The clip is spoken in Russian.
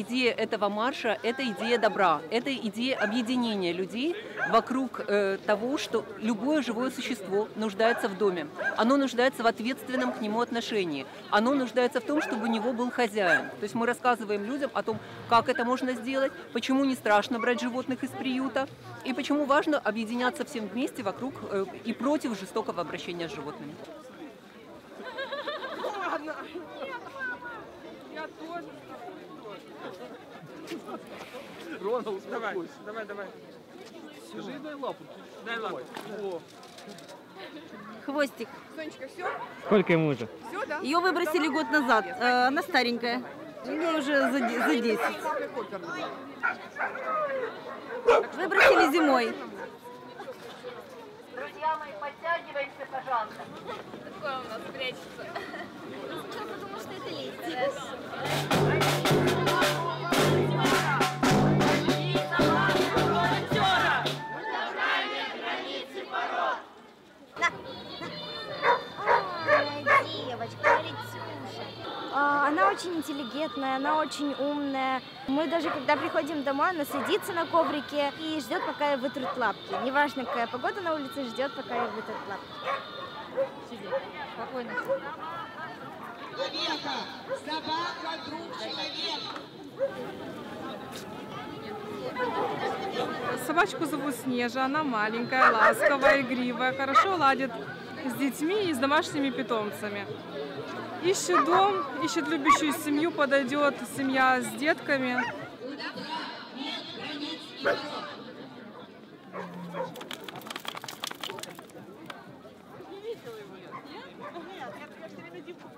идея этого марша – это идея добра, это идея объединения людей вокруг э, того, что любое живое существо нуждается в доме. Оно нуждается в ответственном к нему отношении. Оно нуждается в том, чтобы у него был хозяин. То есть мы рассказываем людям о том, как это можно сделать, почему не страшно брать животных из приюта, и почему важно объединяться всем вместе вокруг э, и против жестокого обращения с животными. Я тоже. Рона, Давай, успокойся. давай, давай. Скажи, дай лапу. Дай лапу. О, Хвостик. Сонечка, все? Сколько ему уже? Все, да? Ее выбросили год назад. Э, Она старенькая. Ей уже за, за 10. Выбросили зимой. Друзья мои, подтягиваемся, пожалуйста. Такое у нас прячется. Очень интеллигентная, она очень умная. Мы даже когда приходим домой, она садится на коврике и ждет, пока ей вытрут лапки. Неважно, какая погода на улице, ждет, пока ей вытрут лапки. Спокойно. Человека! Собака, друг человека! Собачку зовут Снежа, она маленькая, ласковая, игривая, хорошо ладит с детьми и с домашними питомцами. Ищет дом, ищет любящую семью, подойдет семья с детками. я все время Димку.